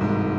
Bye.